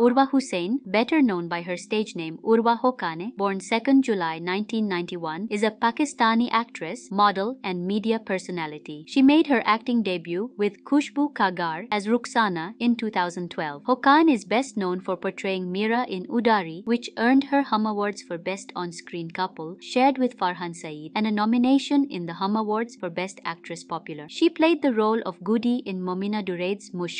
Urwa Hussain, better known by her stage name Urwa Hocane, born 2nd July 1991, is a Pakistani actress, model, and media personality. She made her acting debut with Khushboo Ka Ghar as Ruksana in 2012. Hocane is best known for portraying Mira in Udaari, which earned her Hum Awards for Best On-Screen Couple, shared with Farhan Saeed, and a nomination in the Hum Awards for Best Actress Popular. She played the role of Goody in Momina Duraid's Mush